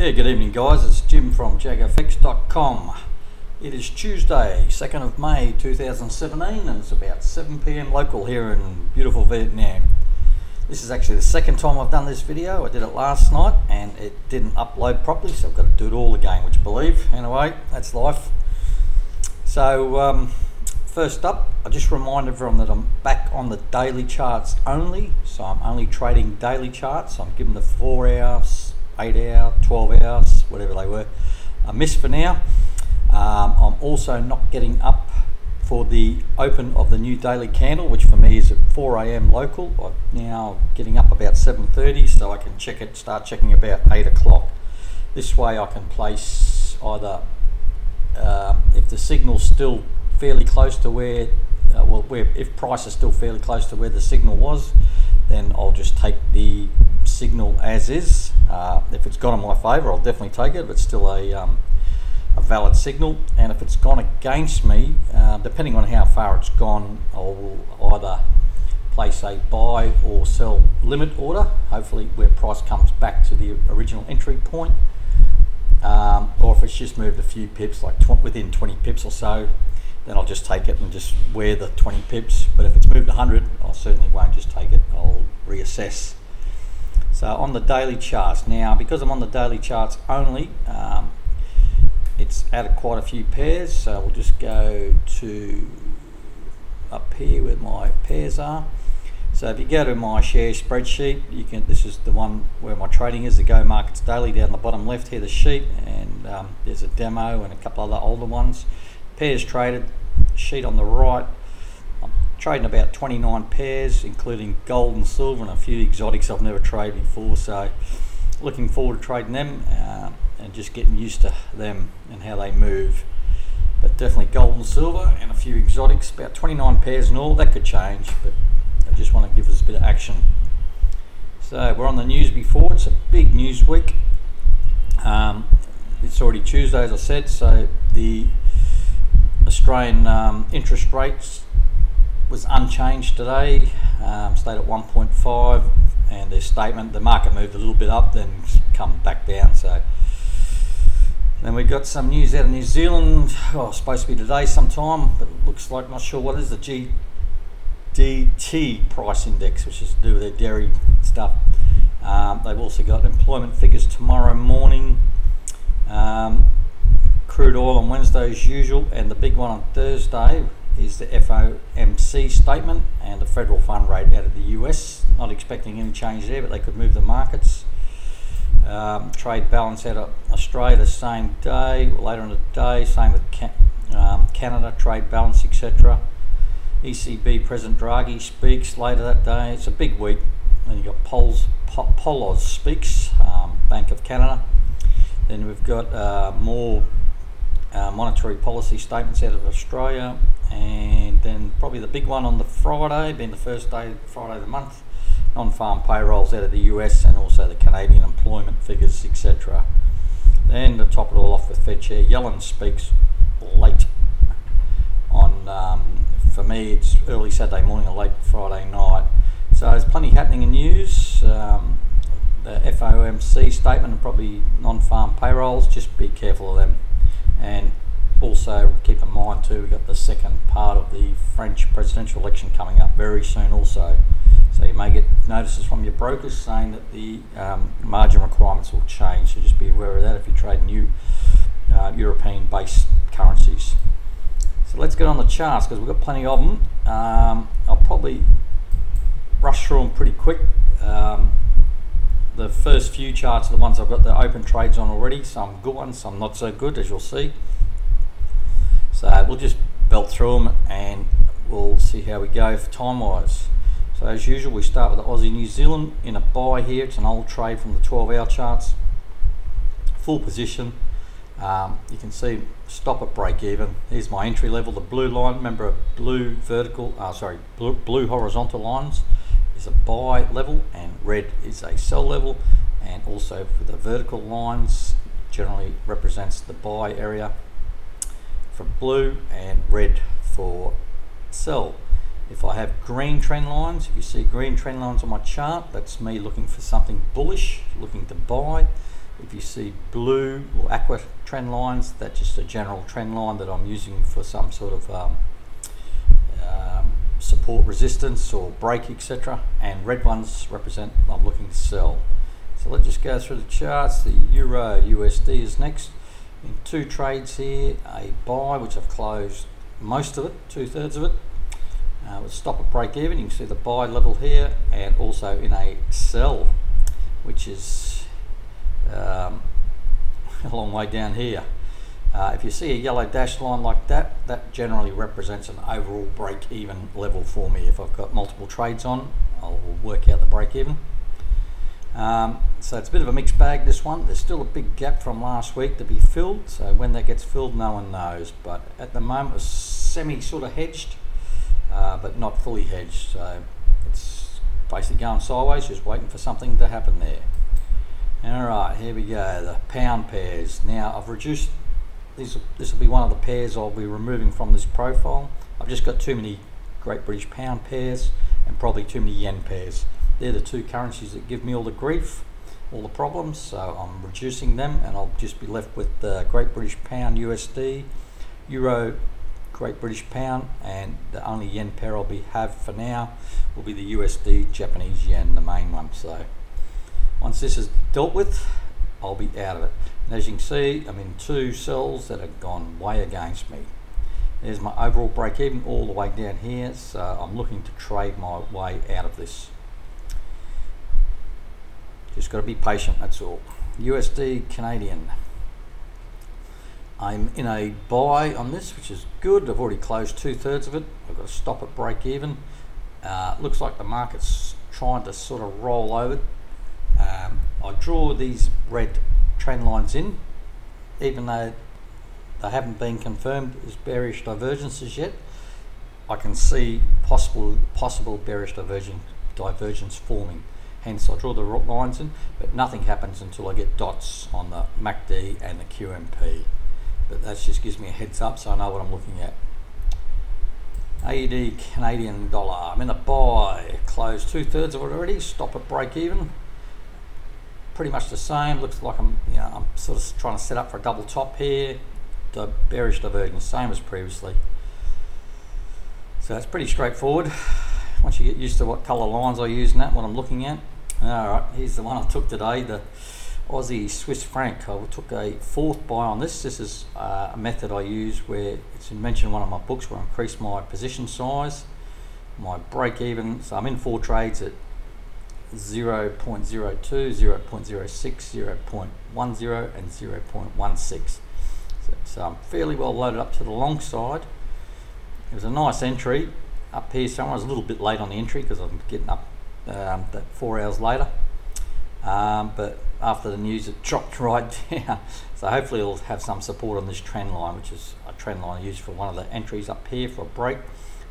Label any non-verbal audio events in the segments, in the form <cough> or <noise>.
Yeah, good evening, guys. It's Jim from jagfx.com. It is Tuesday, 2nd of May 2017, and it's about 7 pm local here in beautiful Vietnam. This is actually the second time I've done this video. I did it last night and it didn't upload properly, so I've got to do it all again, which I believe, anyway, that's life. So, um, first up, I just remind everyone that I'm back on the daily charts only, so I'm only trading daily charts. I'm giving the 4 hours, eight hour, 12 hours, whatever they were, a miss for now. Um, I'm also not getting up for the open of the new daily candle, which for me is at 4 a.m. local. I'm now getting up about 7.30 so I can check it, start checking about 8 o'clock. This way I can place either, um, if the signal's still fairly close to where, uh, well, where, if price is still fairly close to where the signal was, then I'll just take the signal as is. Uh, if it's gone in my favour, I'll definitely take it. If it's still a, um, a valid signal, and if it's gone against me, uh, depending on how far it's gone, I will either place a buy or sell limit order, hopefully where price comes back to the original entry point. Um, or if it's just moved a few pips, like tw within 20 pips or so, then I'll just take it and just wear the 20 pips. But if it's moved 100, I certainly won't just take it. I'll reassess. So on the daily charts now, because I'm on the daily charts only, um, it's added quite a few pairs. So we'll just go to up here where my pairs are. So if you go to my share spreadsheet, you can. This is the one where my trading is. The Go Markets Daily down the bottom left here, the sheet, and um, there's a demo and a couple other older ones. Pairs traded, sheet on the right. Trading about 29 pairs, including gold and silver and a few exotics I've never traded before. So looking forward to trading them uh, and just getting used to them and how they move. But definitely gold and silver and a few exotics, about 29 pairs in all. That could change, but I just want to give us a bit of action. So we're on the news before. It's a big news week. Um, it's already Tuesday, as I said. So the Australian um, interest rates was unchanged today, um, stayed at 1.5, and their statement, the market moved a little bit up, then come back down. So then we got some news out of New Zealand. Oh, supposed to be today sometime, but it looks like not sure what is the GDT price index, which is to do with their dairy stuff. Um, they've also got employment figures tomorrow morning. Um, crude oil on Wednesday as usual, and the big one on Thursday is the FOMC statement and the federal fund rate out of the US. Not expecting any change there, but they could move the markets. Um, trade balance out of Australia the same day, later in the day, same with um, Canada, trade balance, etc. ECB President Draghi speaks later that day. It's a big week. And you've got Pols, Poloz speaks, um, Bank of Canada. Then we've got uh, more uh, monetary policy statements out of Australia, and then probably the big one on the Friday, being the first day, Friday of the month, non-farm payrolls out of the US and also the Canadian employment figures, etc. Then to top it all off with Fed Chair Yellen speaks late on, um, for me, it's early Saturday morning or late Friday night. So there's plenty happening in news. Um, the FOMC statement and probably non-farm payrolls, just be careful of them and also keep in mind too we've got the second part of the French presidential election coming up very soon also. So you may get notices from your brokers saying that the um, margin requirements will change. So just be aware of that if you trade new uh, European based currencies. So let's get on the charts because we've got plenty of them um, I'll probably rush through them pretty quick. Um, the first few charts are the ones I've got the open trades on already. Some good ones, some not so good, as you'll see. So we'll just belt through them and we'll see how we go for time-wise. So as usual, we start with the Aussie New Zealand in a buy here. It's an old trade from the 12-hour charts. Full position. Um, you can see stop at break even. Here's my entry level, the blue line. Remember, blue vertical, uh, sorry, blue, blue horizontal lines is a buy level and red is a sell level and also for the vertical lines generally represents the buy area for blue and red for sell. If I have green trend lines, if you see green trend lines on my chart, that's me looking for something bullish, looking to buy. If you see blue or aqua trend lines, that's just a general trend line that I'm using for some sort of um, um, support resistance or break etc and red ones represent I'm looking to sell so let's just go through the charts the euro USD is next in two trades here a buy which I've closed most of it two-thirds of it uh, with stop at break even you can see the buy level here and also in a sell which is um, <laughs> a long way down here uh, if you see a yellow dashed line like that, that generally represents an overall break-even level for me. If I've got multiple trades on, I'll work out the break-even. Um, so it's a bit of a mixed bag this one. There's still a big gap from last week to be filled. So when that gets filled, no one knows. But at the moment, it's semi sort of hedged, uh, but not fully hedged. So it's basically going sideways, just waiting for something to happen there. All right, here we go. The pound pairs. Now I've reduced this this will be one of the pairs I'll be removing from this profile. I've just got too many Great British Pound pairs and probably too many Yen pairs. They're the two currencies that give me all the grief, all the problems, so I'm reducing them and I'll just be left with the Great British Pound USD, Euro Great British Pound and the only Yen pair I'll be have for now will be the USD Japanese Yen, the main one. So once this is dealt with, I'll be out of it. And as you can see, I'm in two sells that have gone way against me. There's my overall break even all the way down here, so I'm looking to trade my way out of this. Just got to be patient, that's all. USD Canadian. I'm in a buy on this, which is good. I've already closed two thirds of it. I've got to stop at break even. Uh, looks like the market's trying to sort of roll over. Um, I draw these red trend lines in, even though they haven't been confirmed as bearish divergences yet. I can see possible possible bearish divergence divergence forming. Hence, I draw the lines in, but nothing happens until I get dots on the MACD and the QMP. But that just gives me a heads up, so I know what I'm looking at. AUD Canadian dollar. I'm in a buy. Closed two thirds of it already. Stop at break even pretty much the same. Looks like I'm, you know, I'm sort of trying to set up for a double top here. The bearish divergence, same as previously. So it's pretty straightforward. Once you get used to what colour lines I use and that, what I'm looking at. Alright, here's the one I took today, the Aussie Swiss franc. I took a fourth buy on this. This is uh, a method I use where it's mentioned in one of my books where I increase my position size, my break even. So I'm in four trades at 0 0.02, 0 0.06, 0 0.10 and 0 0.16. So, so I'm fairly well loaded up to the long side. It was a nice entry up here somewhere. I was a little bit late on the entry because I'm getting up um, that four hours later. Um, but after the news it dropped <laughs> right down. So hopefully it'll have some support on this trend line, which is a trend line I use for one of the entries up here for a break.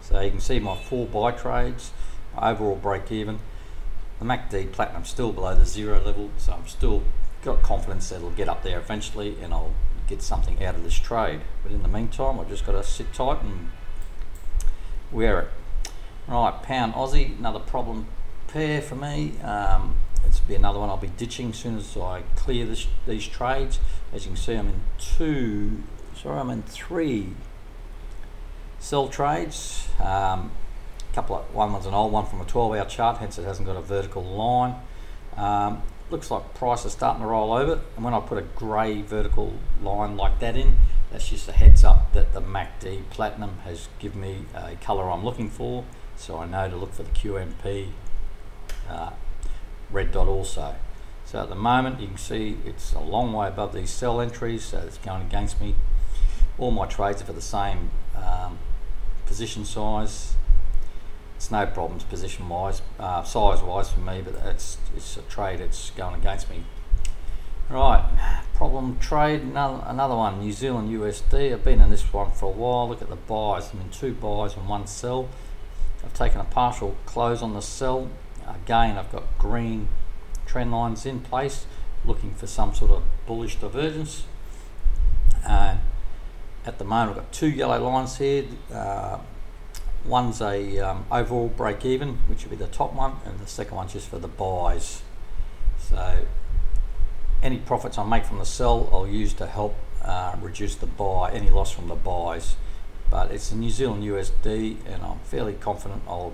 So you can see my four buy trades, my overall break even. The MACD Platinum still below the zero level, so I'm still got confidence that it'll get up there eventually and I'll get something out of this trade. But in the meantime, I've just got to sit tight and wear it. Right, pound Aussie, another problem pair for me. Um, it's be another one I'll be ditching as soon as I clear this, these trades. As you can see, I'm in two, sorry, I'm in three sell trades. Um, couple of, one was an old one from a 12 hour chart, hence it hasn't got a vertical line. Um, looks like price is starting to roll over, and when I put a grey vertical line like that in, that's just a heads up that the MACD Platinum has given me a colour I'm looking for, so I know to look for the QMP uh, red dot also. So at the moment you can see it's a long way above these sell entries, so it's going against me. All my trades are for the same um, position size, it's no problems position wise, uh, size wise for me, but it's it's a trade it's going against me. Right, problem trade, another, another one, New Zealand USD. I've been in this one for a while. Look at the buys. I'm in two buys and one sell. I've taken a partial close on the sell. Again, I've got green trend lines in place, looking for some sort of bullish divergence. And at the moment, I've got two yellow lines here. Uh, One's a um, overall break even, which would be the top one, and the second one's just for the buys. So any profits I make from the sell, I'll use to help uh, reduce the buy, any loss from the buys. But it's a New Zealand USD, and I'm fairly confident I'll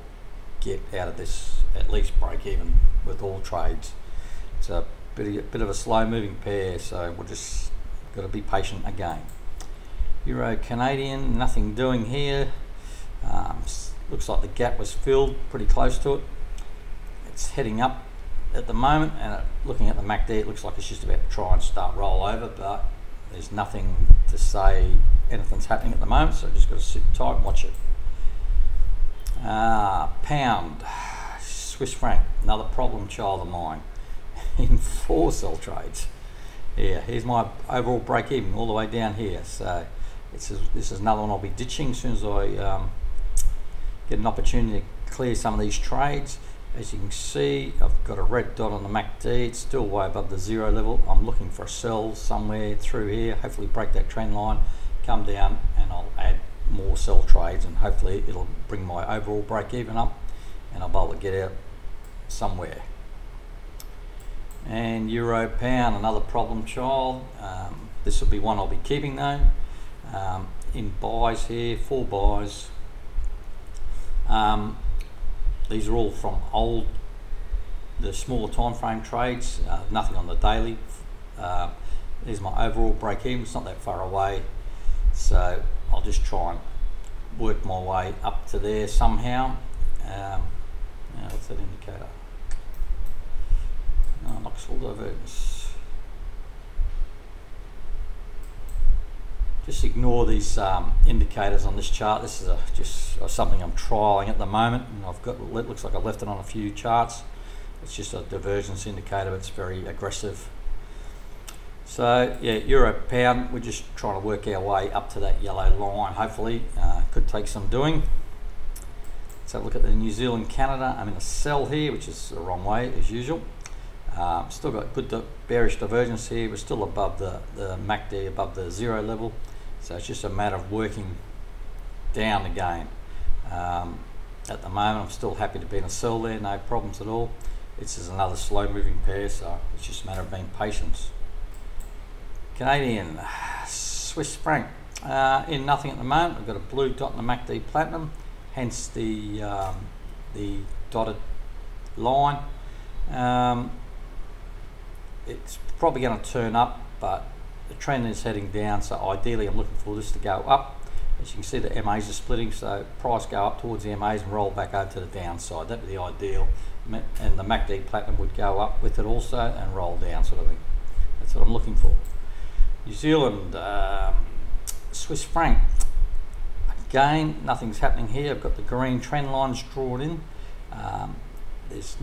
get out of this at least break even with all trades. It's a bit of, a bit of a slow moving pair, so we'll just got to be patient again. Euro Canadian, nothing doing here. Um, looks like the gap was filled pretty close to it. It's heading up at the moment, and it, looking at the MACD, it looks like it's just about to try and start roll over, but there's nothing to say anything's happening at the moment, so I just got to sit tight and watch it. Uh, pound, Swiss franc, another problem child of mine <laughs> in four sell trades. Yeah, here's my overall break even all the way down here. So this is, this is another one I'll be ditching as soon as I um, get an opportunity to clear some of these trades. As you can see, I've got a red dot on the MACD. It's still way above the zero level. I'm looking for a sell somewhere through here. Hopefully break that trend line, come down, and I'll add more sell trades, and hopefully it'll bring my overall break even up, and I'll be able to get out somewhere. And Euro Pound, another problem child. Um, this will be one I'll be keeping though. Um, in buys here, four buys. Um, these are all from old, the smaller time frame trades, uh, nothing on the daily. Uh, there's my overall break even, it's not that far away. So I'll just try and work my way up to there somehow. Um, now what's that indicator? No, Knoxville divergence. just ignore these um, indicators on this chart. This is a, just uh, something I'm trialing at the moment, and I've got it looks like I've left it on a few charts. It's just a divergence indicator. It's very aggressive. So yeah, euro pound. We're just trying to work our way up to that yellow line. Hopefully, uh, could take some doing. A look at the New Zealand Canada. I'm in a sell here, which is the wrong way as usual. Um, still got good bearish divergence here. We're still above the, the MACD, above the zero level. So it's just a matter of working down again. Um, at the moment, I'm still happy to be in a sell there, no problems at all. This is another slow moving pair, so it's just a matter of being patient. Canadian, <sighs> Swiss franc, uh, in nothing at the moment. I've got a blue dot in the MACD Platinum, hence the, um, the dotted line. Um, it's probably going to turn up, but the trend is heading down, so ideally I'm looking for this to go up. As you can see, the MAs are splitting, so price go up towards the MAs and roll back over to the downside. That'd be the ideal. And the MACD Platinum would go up with it also and roll down, sort of thing. That's what I'm looking for. New Zealand, um, Swiss franc. Again, nothing's happening here. I've got the green trend lines drawn in. Um, there's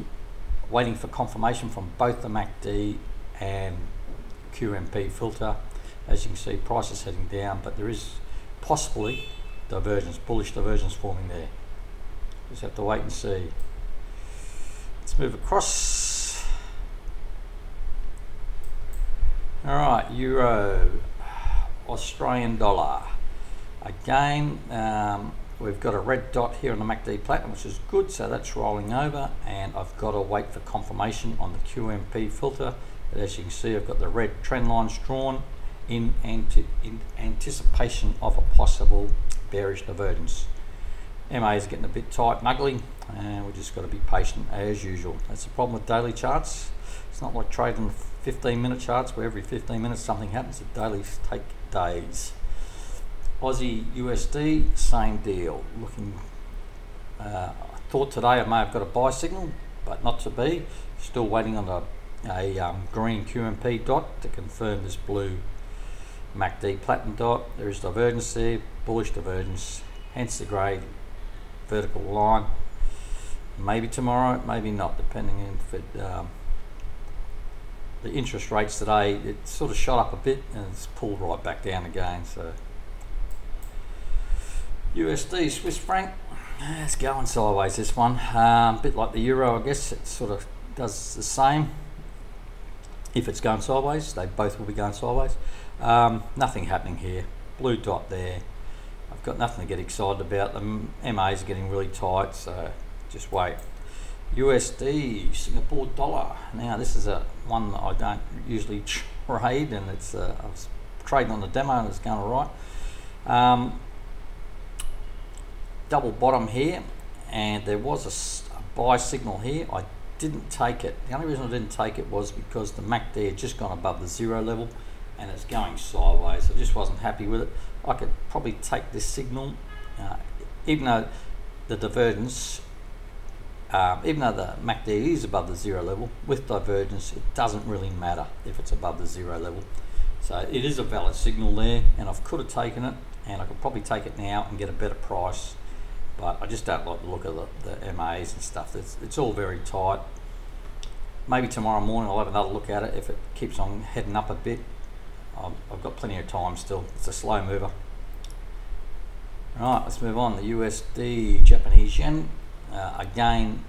waiting for confirmation from both the MACD and QMP filter. As you can see, price is heading down, but there is possibly divergence, bullish divergence forming there. Just have to wait and see. Let's move across. All right, Euro, Australian dollar. Again, um, we've got a red dot here on the MACD Platinum, which is good, so that's rolling over, and I've got to wait for confirmation on the QMP filter. But as you can see, I've got the red trend lines drawn in, anti in anticipation of a possible bearish divergence. MA is getting a bit tight and ugly, and we've just got to be patient as usual. That's the problem with daily charts. It's not like trading 15 minute charts where every 15 minutes something happens. The dailies take days. Aussie USD, same deal. Looking, uh, I thought today I may have got a buy signal, but not to be. Still waiting on a a um, green QMP dot to confirm this blue MACD platinum dot. There is divergence there, bullish divergence, hence the grey vertical line. Maybe tomorrow, maybe not, depending on if it, um, the interest rates today, it sort of shot up a bit and it's pulled right back down again. So USD, Swiss franc, it's going sideways this one. Um, a bit like the euro, I guess it sort of does the same if it's going sideways, they both will be going sideways. Um, nothing happening here. Blue dot there. I've got nothing to get excited about. The MAs are getting really tight, so just wait. USD Singapore dollar. Now this is a one that I don't usually <laughs> trade, and it's uh, I was trading on the demo and it's going all right. Um, double bottom here, and there was a, a, buy signal here. I didn't take it. The only reason I didn't take it was because the MACD had just gone above the zero level, and it's going sideways. I just wasn't happy with it. I could probably take this signal, uh, even though the divergence um, even though the MACD is above the zero level, with divergence it doesn't really matter if it's above the zero level. So it is a valid signal there and I could have taken it and I could probably take it now and get a better price but I just don't like the look of the, the MAs and stuff. It's, it's all very tight. Maybe tomorrow morning I'll have another look at it if it keeps on heading up a bit. I've, I've got plenty of time still. It's a slow mover. Right, let's move on. The USD Japanese yen. Uh, again,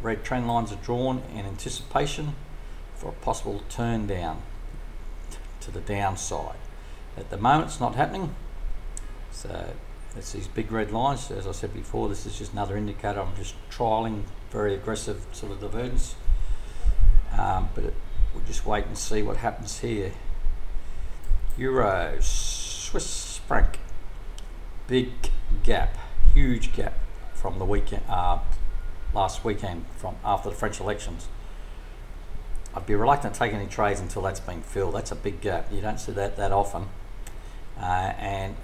red trend lines are drawn in anticipation for a possible turn down <laughs> to the downside. At the moment, it's not happening. So it's these big red lines. As I said before, this is just another indicator. I'm just trialing very aggressive sort of divergence. Um, but it, we'll just wait and see what happens here. Euro, Swiss franc, big gap, huge gap from the weekend, uh, last weekend from after the French elections. I'd be reluctant to take any trades until that's been filled. That's a big gap. You don't see that that often, uh, and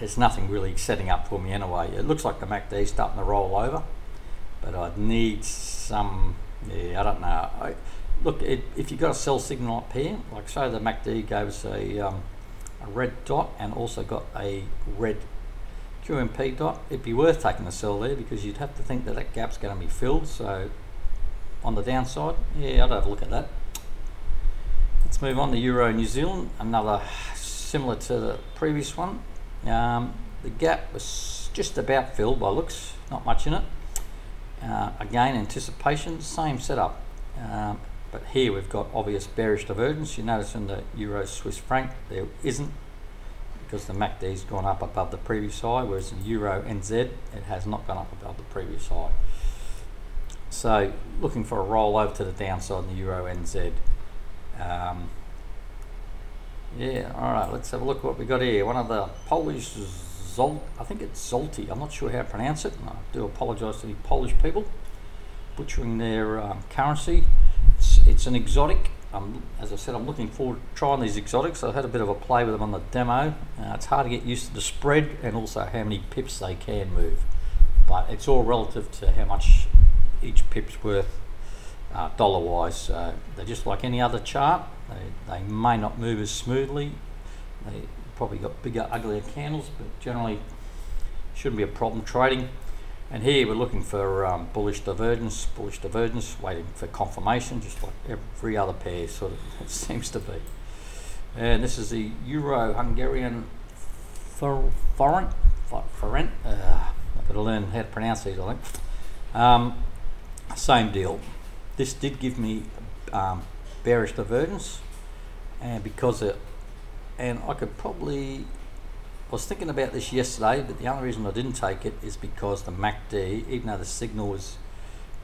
there's nothing really setting up for me anyway. It looks like the MACD is starting to roll over, but I'd need some. Yeah, I don't know. I, look, it, if you've got a sell signal up here, like say the MACD gave us a, um, a red dot and also got a red QMP dot, it'd be worth taking a sell there because you'd have to think that that gap's going to be filled. So on the downside, yeah, I'd have a look at that. Let's move on to Euro New Zealand, another similar to the previous one. Um, the gap was just about filled by looks, not much in it. Uh, again, anticipation, same setup. Um, but here we've got obvious bearish divergence. You notice in the Euro Swiss franc there isn't because the MACD's gone up above the previous high, whereas in Euro NZ it has not gone up above the previous high. So looking for a roll over to the downside in the Euro NZ. Um, yeah, all right, let's have a look at what we got here. One of the Polish Zolt, I think it's Zolty, I'm not sure how to pronounce it. I do apologise to the Polish people butchering their um, currency. It's, it's an exotic um, as I said, I'm looking forward to trying these exotics. I've had a bit of a play with them on the demo. Uh, it's hard to get used to the spread and also how many pips they can move. But it's all relative to how much each pip's worth uh, dollar wise. So they're just like any other chart. They, they may not move as smoothly. They probably got bigger, uglier candles, but generally shouldn't be a problem trading. And here we're looking for um, bullish divergence, bullish divergence, waiting for confirmation, just like every other pair sort of <laughs> seems to be. And this is the Euro-Hungarian forint, forint. Uh, I've got to learn how to pronounce these, I think. Um, same deal. This did give me um, bearish divergence, and because it, and I could probably I was thinking about this yesterday, but the only reason I didn't take it is because the MACD, even though the signal was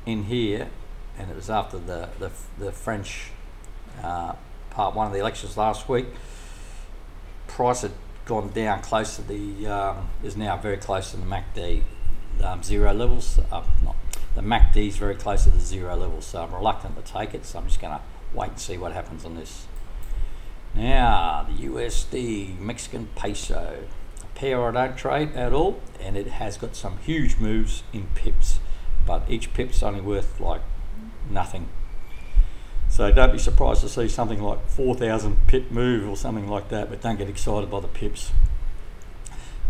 in here, and it was after the, the, the French uh, part one of the elections last week, price had gone down close to the, um, is now very close to the MACD um, zero levels. Uh, not, the MACD is very close to the zero levels, so I'm reluctant to take it, so I'm just going to wait and see what happens on this. Now, the USD Mexican peso. Pair I don't trade at all and it has got some huge moves in pips but each pip's only worth like nothing. So don't be surprised to see something like 4,000 pip move or something like that but don't get excited by the pips.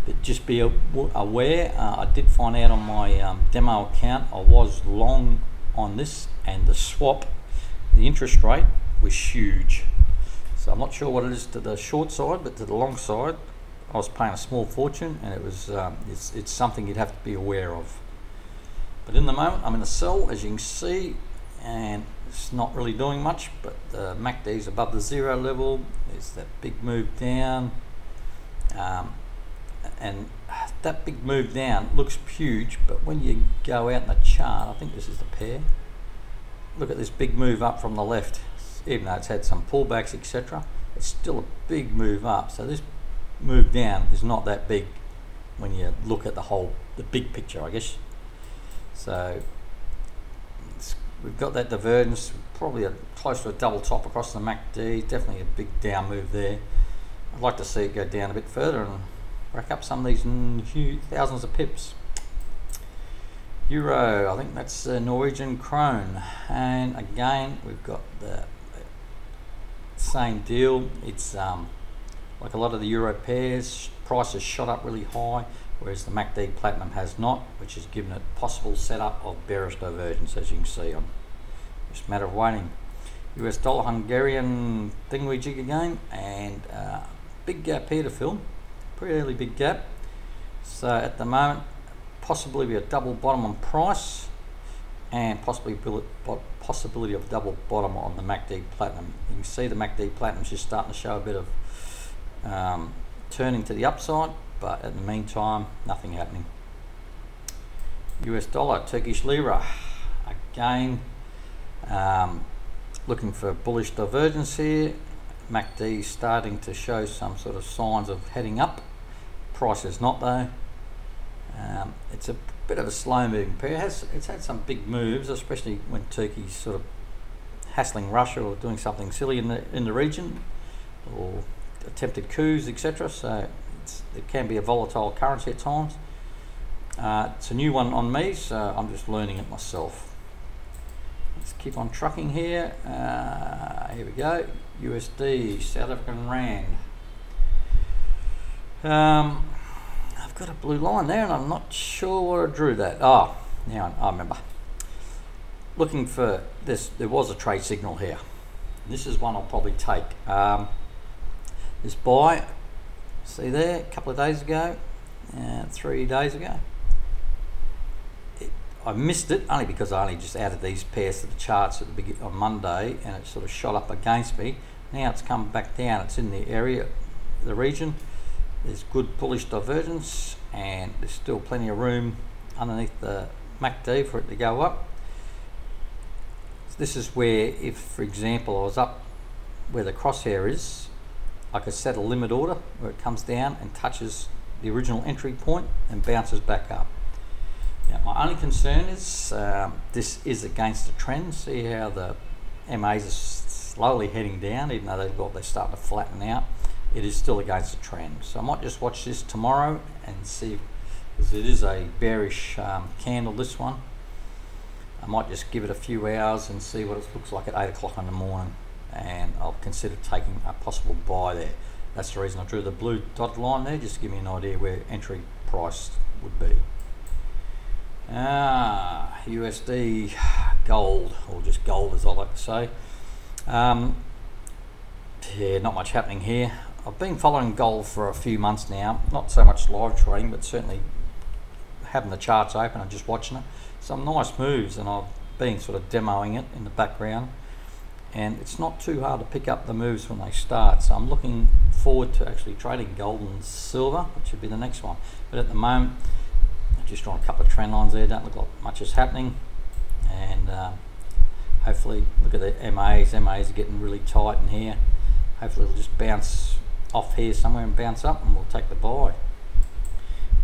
But just be aware uh, I did find out on my um, demo account I was long on this and the swap the interest rate was huge so I'm not sure what it is to the short side but to the long side I was paying a small fortune and it was um, it's, it's something you'd have to be aware of. But in the moment I'm in a sell as you can see and it's not really doing much but the MACD is above the zero level there's that big move down um, and that big move down looks huge, but when you go out in the chart, I think this is the pair. Look at this big move up from the left, even though it's had some pullbacks, etc. It's still a big move up. So this move down is not that big when you look at the whole, the big picture, I guess. So we've got that divergence, probably a, close to a double top across the MACD, definitely a big down move there. I'd like to see it go down a bit further and rack up some of these huge thousands of pips. Euro, I think that's uh, Norwegian krone, and again we've got the same deal. It's um, like a lot of the euro pairs, prices shot up really high, whereas the MACD Platinum has not, which has given it possible setup of bearish divergence, as you can see on just a matter of waiting. US dollar Hungarian thingamajig again, and uh, big gap here to fill, pretty early big gap. So at the moment, possibly be a double bottom on price, and possibly possibility of double bottom on the MACD Platinum. You can see the MACD Platinum is just starting to show a bit of um, turning to the upside, but in the meantime, nothing happening. US dollar, Turkish lira, again, um, looking for bullish divergence here. MACD starting to show some sort of signs of heading up. Price is not though. Um, it's a bit of a slow moving pair. It has, it's had some big moves, especially when Turkey's sort of hassling Russia or doing something silly in the in the region, or attempted coups, etc. So it can be a volatile currency at times. Uh, it's a new one on me, so I'm just learning it myself. Let's keep on trucking here. Uh, here we go. USD, South African Rand. Um, got a blue line there and I'm not sure where I drew that. Oh, now I remember. Looking for this, there was a trade signal here. This is one I'll probably take. Um, this buy, see there, a couple of days ago, uh, three days ago. It, I missed it only because I only just added these pairs to the charts at the beginning on Monday and it sort of shot up against me. Now it's come back down, it's in the area, the region. There's good bullish divergence and there's still plenty of room underneath the MACD for it to go up. This is where if, for example, I was up where the crosshair is, I could set a limit order where it comes down and touches the original entry point and bounces back up. Now, my only concern is um, this is against the trend. See how the MAs are slowly heading down, even though they've got, they're starting to flatten out. It is still against the trend. So I might just watch this tomorrow and see, because it is a bearish um, candle, this one. I might just give it a few hours and see what it looks like at 8 o'clock in the morning and I'll consider taking a possible buy there. That's the reason I drew the blue dotted line there, just to give me an idea where entry price would be. Ah, USD gold, or just gold as I like to say. Um, yeah, not much happening here. I've been following gold for a few months now, not so much live trading, but certainly having the charts open and just watching it. Some nice moves, and I've been sort of demoing it in the background. And it's not too hard to pick up the moves when they start. So I'm looking forward to actually trading gold and silver which would be the next one. But at the moment I'm just drawing a couple of trend lines there. Don't look like much is happening. And uh, hopefully look at the MAs MAs are getting really tight in here. Hopefully it'll just bounce off here somewhere and bounce up and we'll take the buy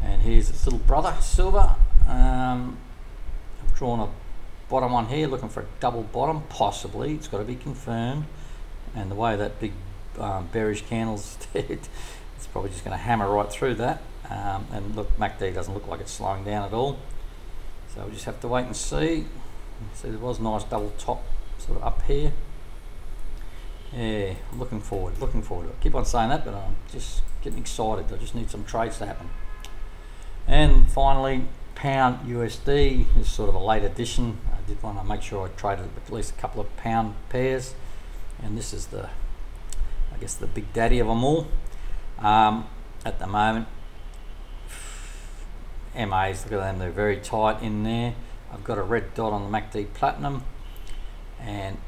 and here's its little brother silver. Um, I've drawn a bottom one here looking for a double bottom possibly. It's got to be confirmed. And the way that big um, bearish candles <laughs> did it's probably just going to hammer right through that. Um, and look MACD doesn't look like it's slowing down at all. So we'll just have to wait and see. See there was a nice double top sort of up here yeah looking forward looking forward to it. Keep on saying that but I'm just getting excited. I just need some trades to happen. And finally pound USD is sort of a late addition. I did want to make sure I traded at least a couple of pound pairs and this is the I guess the big daddy of them all. Um, at the moment MAs look at them they're very tight in there. I've got a red dot on the MACD Platinum and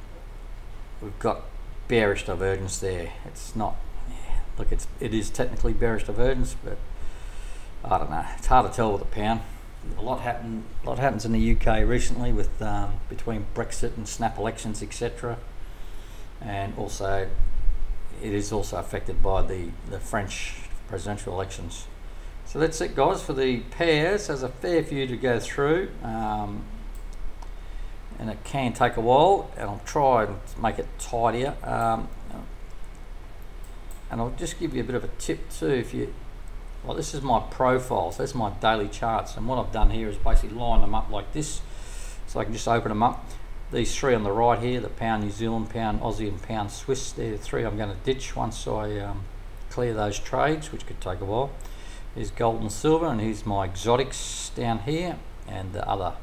we've got bearish divergence there it's not yeah, look it's it is technically bearish divergence but I don't know. It's hard to tell with a pound. A lot happened. A lot happens in the UK recently with um, between Brexit and snap elections, etc. And also, it is also affected by the the French presidential elections. So that's it, guys, for the pairs. There's a fair few to go through. Um, and it can take a while and I'll try and make it tidier. Um, and I'll just give you a bit of a tip too if you well this is my profile so that's my daily charts and what I've done here is basically line them up like this so I can just open them up. These three on the right here the pound New Zealand pound Aussie and pound Swiss they're the three I'm going to ditch once I um, clear those trades which could take a while. Here's gold and silver and here's my exotics down here and the other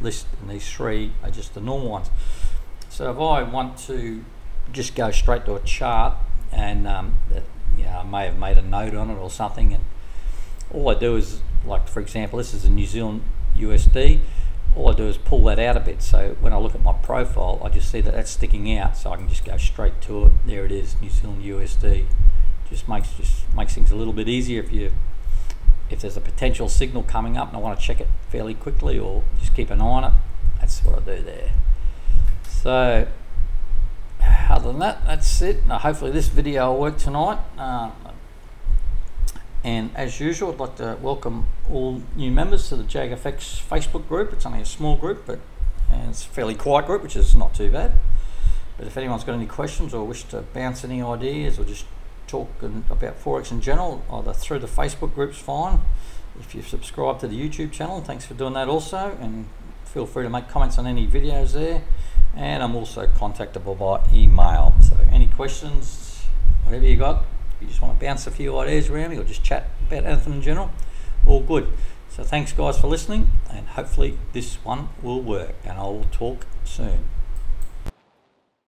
list and these three are just the normal ones. So if I want to just go straight to a chart and um, that, you know, I may have made a note on it or something and all I do is like for example this is a New Zealand USD all I do is pull that out a bit. So when I look at my profile I just see that that's sticking out. So I can just go straight to it. There it is New Zealand USD just makes just makes things a little bit easier if you if there's a potential signal coming up and I want to check it fairly quickly or just keep an eye on it, that's what I do there. So other than that, that's it. Now, hopefully this video will work tonight. Uh, and as usual, I'd like to welcome all new members to the JagFX Facebook group. It's only a small group, but it's a fairly quiet group, which is not too bad. But if anyone's got any questions or wish to bounce any ideas or just talk about Forex in general, either through the Facebook groups, fine. If you've subscribed to the YouTube channel, thanks for doing that also, and feel free to make comments on any videos there. And I'm also contactable by email. So any questions, whatever you got, if you just want to bounce a few ideas around me or just chat about anything in general, all good. So thanks guys for listening, and hopefully this one will work, and I will talk soon.